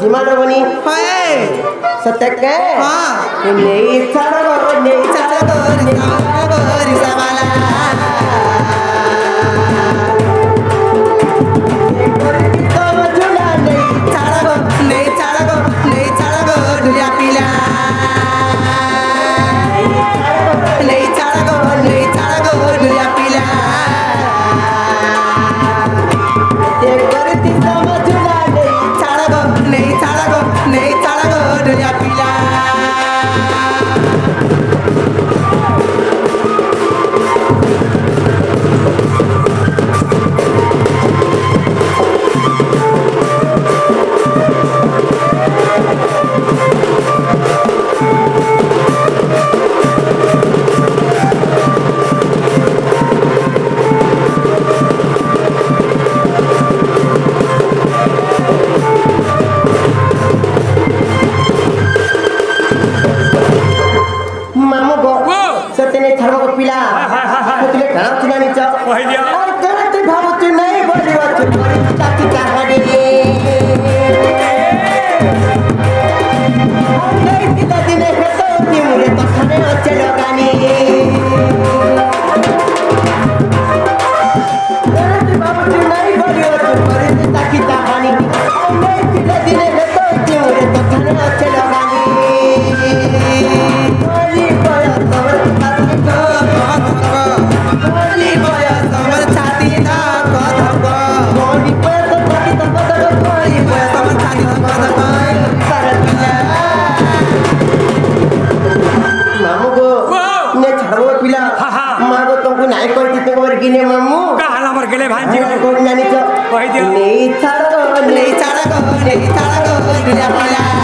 जिमा नबनी हाय। सत्य के हाँ। नहीं चलो नहीं चलो नहीं পিলা তুলে খারাপ তুলে নিচ্ছ আর তারা তুই ভাবুচ্ছি নাই বলি বাচ্চু চাকরি চাকা দিয়ে দিনে হেতো মুরে তখনে হচ্ছে লোকানি ନେ ଛାଡବ ପିଲା ହଁ, ହଁ। ମାଗো ତମକୁ ନାଇଁ କହିଛି ତମର କିନେ ମାମୁ କାହାଲା ମୋର ଗେଲେ ଭାଞ୍ଜି କୋଉଠି ଜାଣିଛ କହିଦିଅ। ନେଇ ଛାଡ ନେଇ ନେଇ ଛାଡ଼ଗ ନେଇ ଛାଡ଼ଗ ଢୁଲିଆ ପିଲା କରିଛି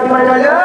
vai, vai.